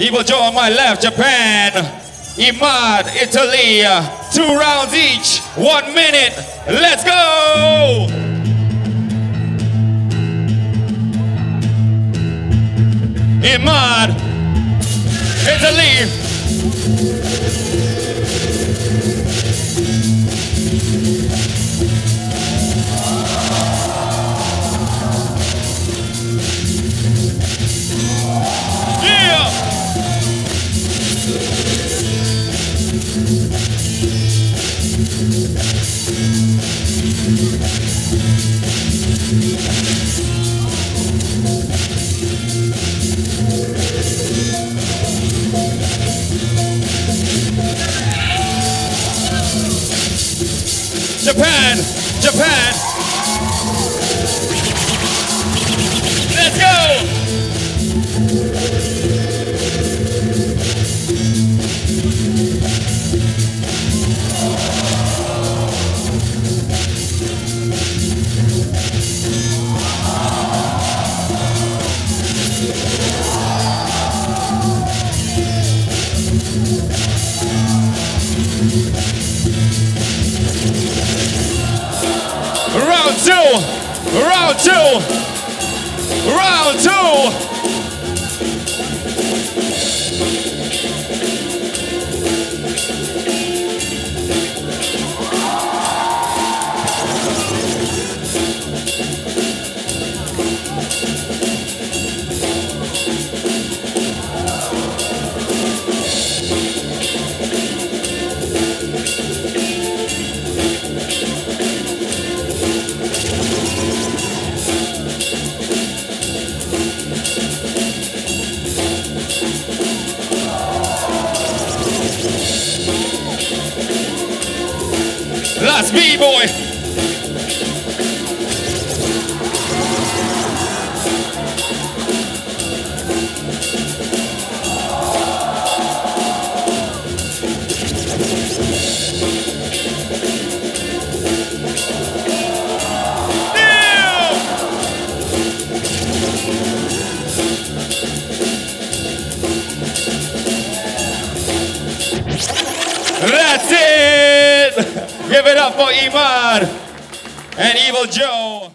Evil Joe on my left, Japan. Imad, Italy. Uh, two rounds each, one minute. Let's go! Imad, Italy. Japan, Japan. Let's go. Round two, round two, round two. Last B-boy. Damn! That's it for Imad and Evil Joe.